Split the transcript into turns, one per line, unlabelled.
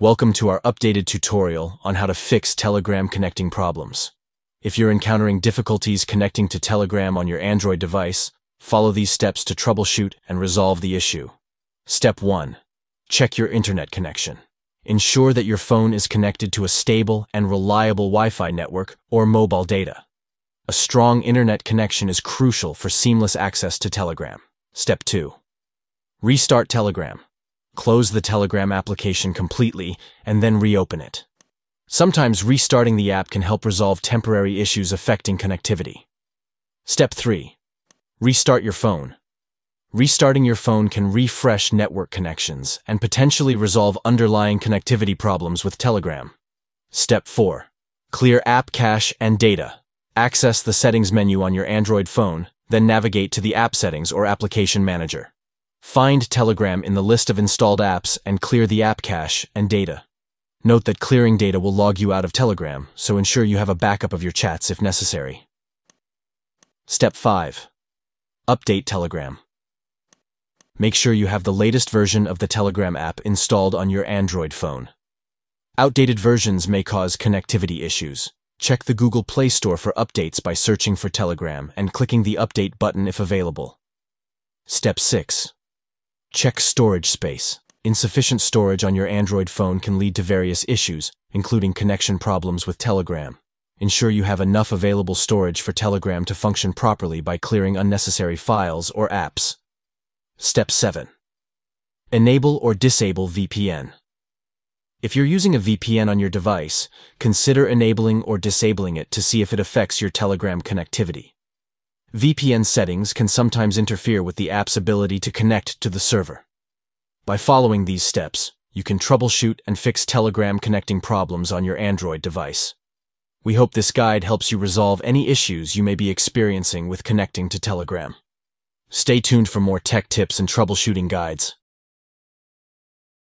Welcome to our updated tutorial on how to fix Telegram connecting problems. If you're encountering difficulties connecting to Telegram on your Android device, follow these steps to troubleshoot and resolve the issue. Step 1. Check your internet connection. Ensure that your phone is connected to a stable and reliable Wi-Fi network or mobile data. A strong internet connection is crucial for seamless access to Telegram. Step 2. Restart Telegram. Close the Telegram application completely and then reopen it. Sometimes restarting the app can help resolve temporary issues affecting connectivity. Step 3. Restart your phone. Restarting your phone can refresh network connections and potentially resolve underlying connectivity problems with Telegram. Step 4. Clear app cache and data. Access the settings menu on your Android phone, then navigate to the app settings or application manager. Find Telegram in the list of installed apps and clear the app cache and data. Note that clearing data will log you out of Telegram, so ensure you have a backup of your chats if necessary. Step 5. Update Telegram. Make sure you have the latest version of the Telegram app installed on your Android phone. Outdated versions may cause connectivity issues. Check the Google Play Store for updates by searching for Telegram and clicking the Update button if available. Step 6. Check storage space. Insufficient storage on your Android phone can lead to various issues, including connection problems with Telegram. Ensure you have enough available storage for Telegram to function properly by clearing unnecessary files or apps. Step 7. Enable or disable VPN. If you're using a VPN on your device, consider enabling or disabling it to see if it affects your Telegram connectivity. VPN settings can sometimes interfere with the app's ability to connect to the server. By following these steps, you can troubleshoot and fix Telegram connecting problems on your Android device. We hope this guide helps you resolve any issues you may be experiencing with connecting to Telegram. Stay tuned for more tech tips and troubleshooting guides.